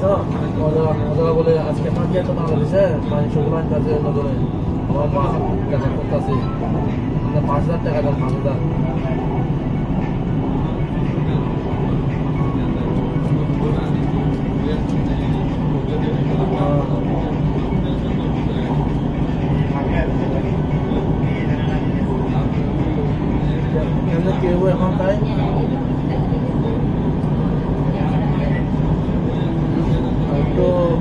দিছ মজা মজা বলে আজকে মাকে তো মারা দিছে মাংসগুলো কাছে নজরে। আমার মা কাছে করতেছি পাঁচ হাজার টাকা দাম, পাঁচ হাজার। কেউ এখন তাই?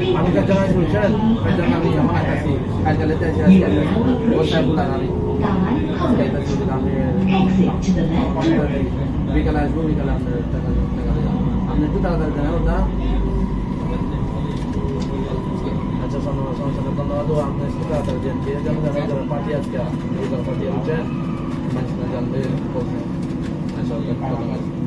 Kami kerja dengan Rusia, kerja kami sama atasi, kerja kerja siapa? Bosnya pula kami. Kita sudah kami. Bikin asbu, bikin asbu, हमने तो दादा जाना होता अच्छा सन सन सन बंदा तो हमने इसके दादा जन के जन जाना जरा पार्टी आज क्या ये कर पार्टी रुचे मंच में जल्दी अच्छा कर